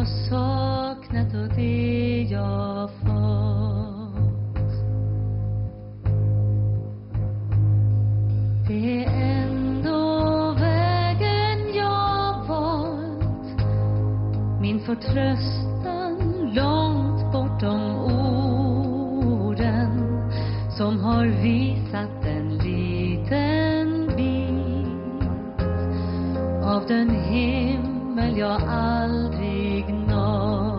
jag saknat och det jag fått. Det är ändå vägen jag valt. Min förtröstan långt bortom orden som har visat en liten bit av den himmel kommer jag aldrig nå.